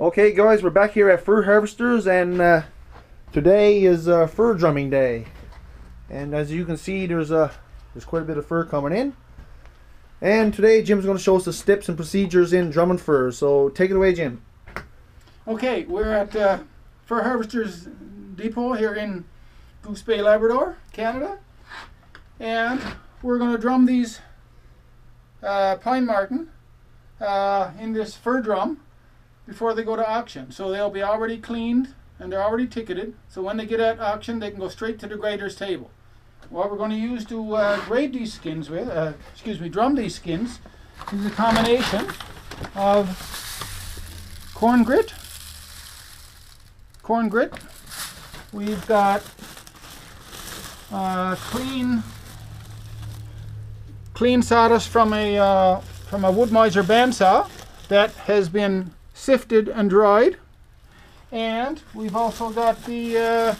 Okay guys, we're back here at Fur Harvesters and uh, today is uh, fur drumming day. And as you can see there's uh, there's quite a bit of fur coming in. And today Jim's going to show us the steps and procedures in drumming fur. So take it away Jim. Okay, we're at uh, Fur Harvesters Depot here in Goose Bay, Labrador, Canada. And we're going to drum these uh, pine marten uh, in this fur drum before they go to auction. So they'll be already cleaned and they're already ticketed. So when they get at auction, they can go straight to the grader's table. What we're going to use to uh, grade these skins with, uh, excuse me, drum these skins, is a combination of corn grit, corn grit. We've got uh, clean, clean sawdust from a uh, from a Wood-Mizer bandsaw that has been sifted and dried, and we've also got the uh,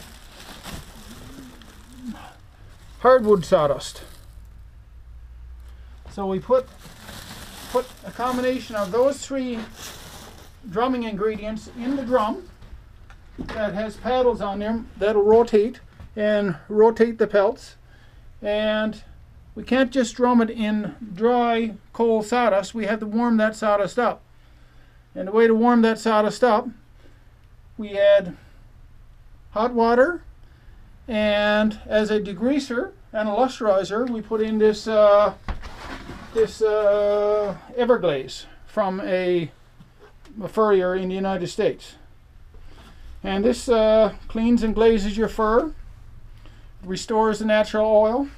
hardwood sawdust. So we put put a combination of those three drumming ingredients in the drum that has paddles on them that'll rotate and rotate the pelts. And we can't just drum it in dry coal sawdust. We have to warm that sawdust up and the way to warm that sawdust up we add hot water and as a degreaser and a lusterizer we put in this uh, this uh, Everglaze from a, a furrier in the United States and this uh, cleans and glazes your fur, restores the natural oil.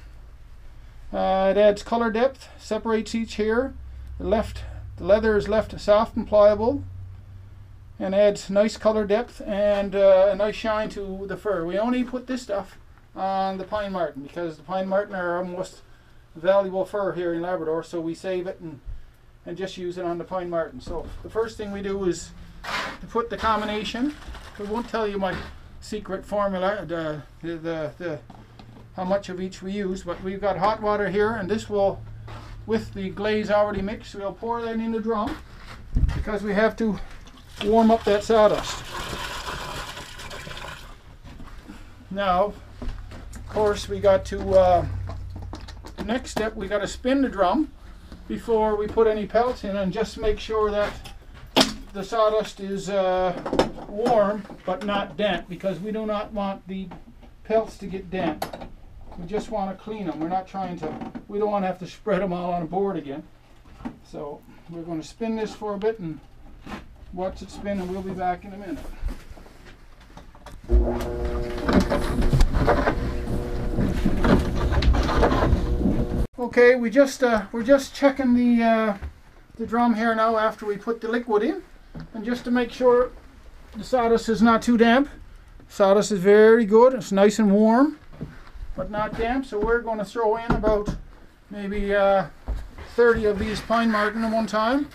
Uh, it adds color depth, separates each hair. The left, the leather is left soft and pliable, and adds nice color depth and uh, a nice shine to the fur. We only put this stuff on the pine marten because the pine marten are our most valuable fur here in Labrador, so we save it and and just use it on the pine marten. So the first thing we do is to put the combination I won't tell you my secret formula, the, the, the, the, how much of each we use, but we've got hot water here, and this will, with the glaze already mixed, we'll pour that in the drum, because we have to warm up that sawdust. Now, of course, we got to, uh, the next step, we got to spin the drum before we put any pelts in, and just make sure that the sawdust is uh, warm but not damp because we do not want the pelts to get damp. We just want to clean them. We're not trying to, we don't want to have to spread them all on a board again. So we're going to spin this for a bit and watch it spin and we'll be back in a minute. Okay, we just uh, we're just checking the uh, the drum here now after we put the liquid in. And just to make sure the sawdust is not too damp, sawdust is very good. It's nice and warm, but not damp. So we're going to throw in about maybe uh, 30 of these pine marten at one time.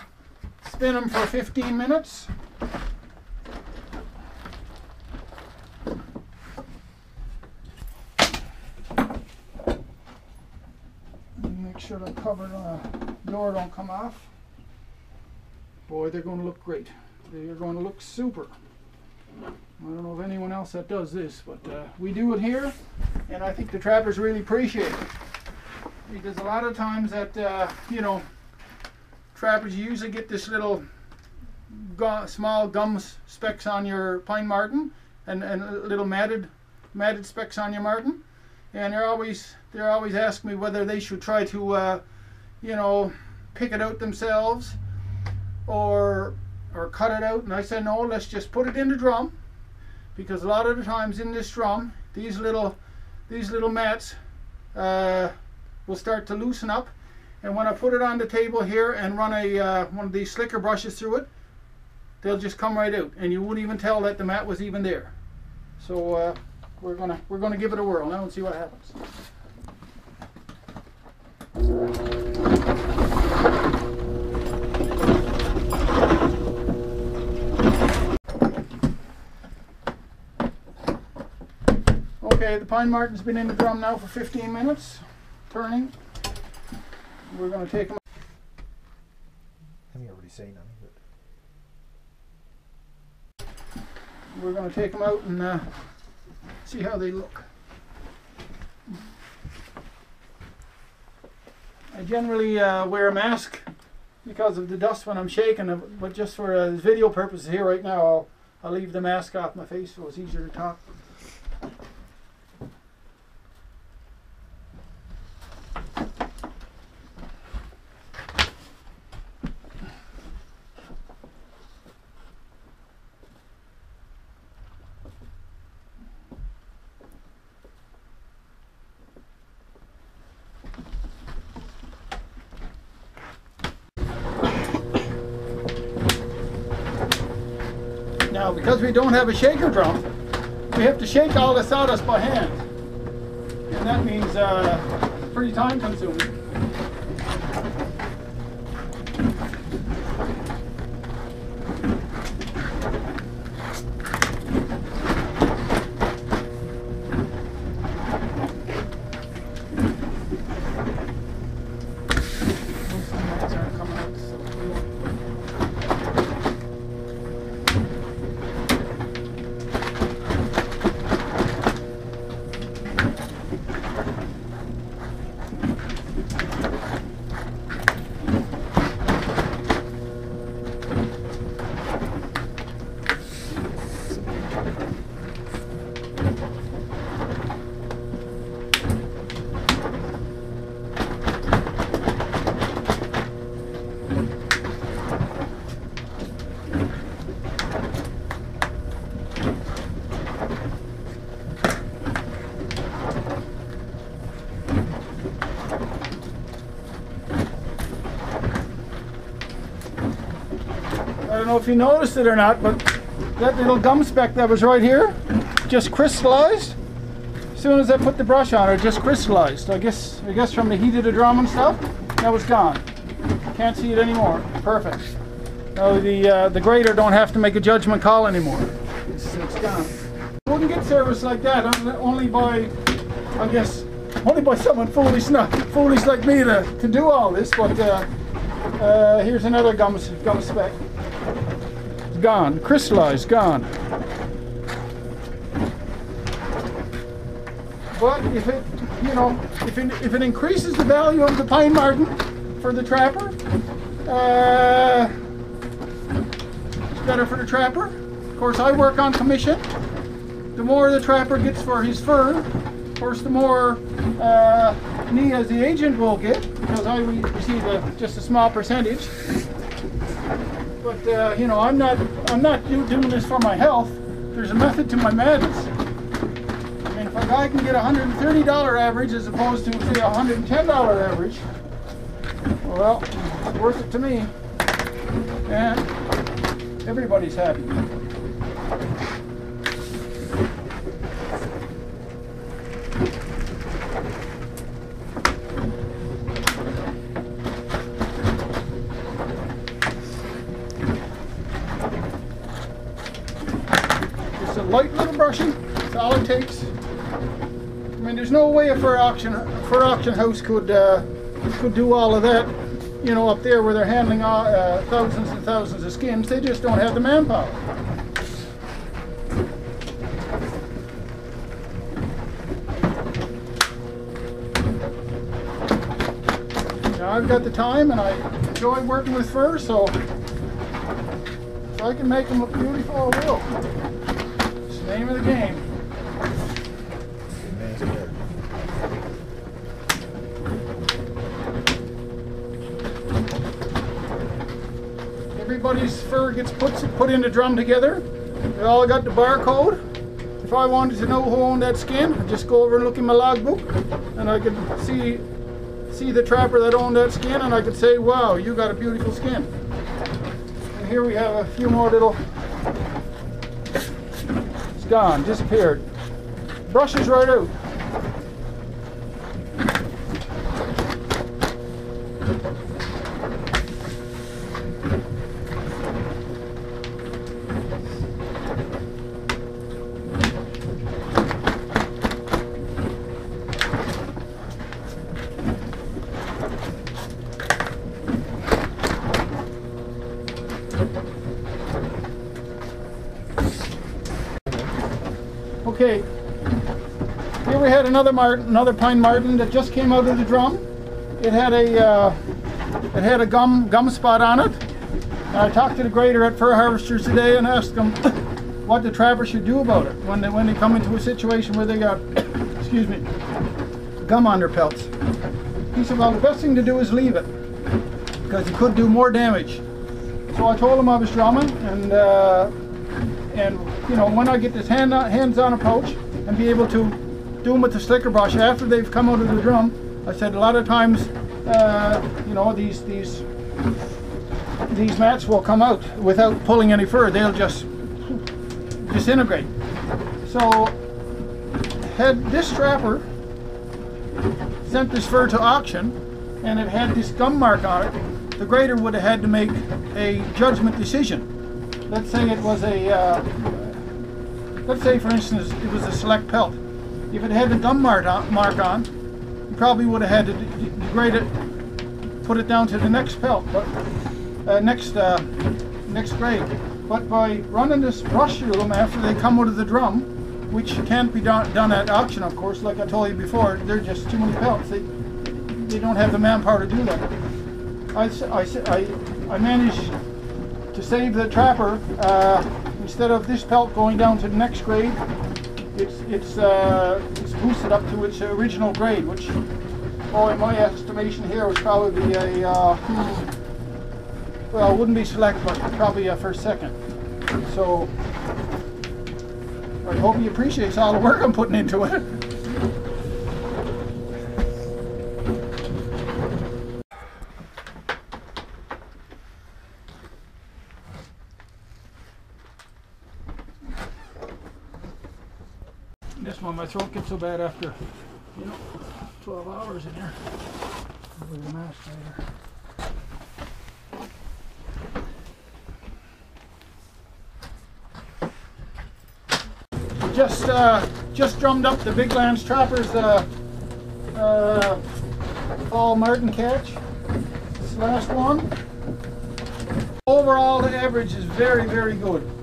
Spin them for 15 minutes. Make sure the cover the door don't come off. Boy, they're going to look great. They're going to look super. I don't know of anyone else that does this, but uh, we do it here, and I think the trappers really appreciate it. Because a lot of times that, uh, you know, trappers usually get this little gu small gum specks on your pine marten and, and little matted matted specks on your marten. And they're always they're always asking me whether they should try to, uh, you know, pick it out themselves or or cut it out and I said no let's just put it in the drum because a lot of the times in this drum these little these little mats uh, will start to loosen up. And when I put it on the table here and run a uh, one of these slicker brushes through it they'll just come right out. And you wouldn't even tell that the mat was even there. So uh, we're gonna we're gonna give it a whirl. Now and see what happens. Okay, the pine marten's been in the drum now for 15 minutes, turning. We're going to take them. I mean, already say nothing, but We're going to take them out and uh, see how they look. I generally uh, wear a mask because of the dust when I'm shaking, but just for uh, video purposes here right now, I'll, I'll leave the mask off my face so it's easier to talk. Now, because we don't have a shaker drum, we have to shake all the sawdust by hand. And that means uh, pretty time consuming. Most of the nuts aren't coming out, so we won't- I don't know if you noticed it or not, but that little gum speck that was right here just crystallized. As soon as I put the brush on it, just crystallized. I guess I guess from the heat of the drum and stuff, that was gone. Can't see it anymore. Perfect. Now the uh, the grader don't have to make a judgment call anymore. It's, it's gone. Wouldn't get service like that only by, I guess, only by someone foolish not foolish like me to, to do all this. But uh, uh, here's another gum gum speck. Gone, crystallized, gone. But if it, you know, if it, if it increases the value of the pine marten for the trapper, uh, it's better for the trapper. Of course, I work on commission. The more the trapper gets for his fur, of course, the more uh, me as the agent will get because I receive a, just a small percentage. But uh, you know, I'm not I'm not do, doing this for my health. There's a method to my madness. I mean, if a guy can get a $130 average as opposed to say a $110 average, well, worth it to me. And everybody's happy. Light little brushing. That's all it takes. I mean, there's no way a fur auction fur auction house could uh, could do all of that. You know, up there where they're handling uh, uh, thousands and thousands of skins, they just don't have the manpower. Now I've got the time and I enjoy working with fur, so I can make them look beautiful, I will. Name of the game. Everybody's fur gets put put in the drum together. They all got the barcode. If I wanted to know who owned that skin, I'd just go over and look in my logbook, and I could see see the trapper that owned that skin, and I could say, "Wow, you got a beautiful skin." And here we have a few more little. Gone, disappeared. Brushes right out. Another marten, another pine marten that just came out of the drum. It had a uh, it had a gum gum spot on it. And I talked to the grader at Fur Harvesters today and asked them what the trapper should do about it when they when they come into a situation where they got excuse me gum on their pelts. He said, well, the best thing to do is leave it because it could do more damage. So I told him I was drumming and uh, and you know when I get this hand hands-on approach and be able to do them with the slicker brush after they've come out of the drum. I said a lot of times, uh, you know, these these these mats will come out without pulling any fur. They'll just disintegrate. So had this trapper sent this fur to auction and it had this gum mark on it, the grader would have had to make a judgment decision. Let's say it was a, uh, let's say for instance it was a select pelt. If it had the gum mark on, mark on you probably would have had to degrade it, put it down to the next pelt, but uh, next uh, next grade. But by running this brush through them after they come out of the drum, which can't be done, done at auction, of course, like I told you before, they're just too many pelts. They, they don't have the manpower to do that. I, I, I, I managed to save the trapper. Uh, instead of this pelt going down to the next grade, it's, it's, uh, it's boosted up to its original grade, which, oh, in my estimation here, was probably a, uh, well, wouldn't be select, but probably a first second. So, I hope he appreciates all the work I'm putting into it. This one, my throat gets so bad after, you know, 12 hours in here. With the mask later. just uh, just drummed up the Big Lands Trappers uh, uh, fall marten catch. This last one. Overall, the average is very, very good.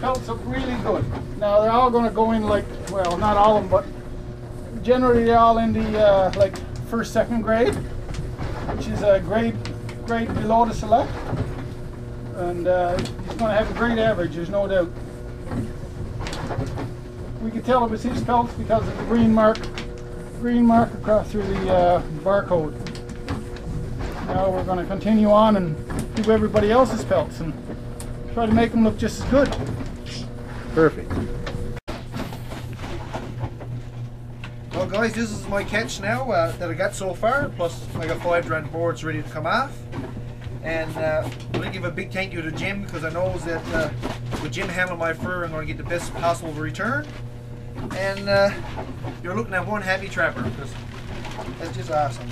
Pelts look really good. Now they're all going to go in like, well, not all of them, but generally they're all in the uh, like first, second grade, which is a grade grade below the select. And uh, he's going to have a great average, there's no doubt we could tell it was his pelts because of the green mark green mark across through the uh, barcode. Now we're going to continue on and do everybody else's pelts and try to make them look just as good. Perfect. Well guys, this is my catch now uh, that I got so far, plus I got five grand boards ready to come off. And uh, I want to give a big thank you to Jim because I know that uh, with Jim handling my fur, I'm going to get the best possible return. And uh, you're looking at one happy trapper because that's just awesome.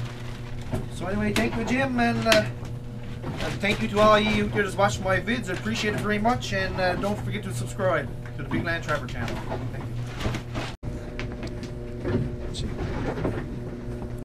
So anyway, thank you, Jim, and, uh, and thank you to all you who just watching my vids. I appreciate it very much, and uh, don't forget to subscribe to the Bigland Trapper channel. Thank you.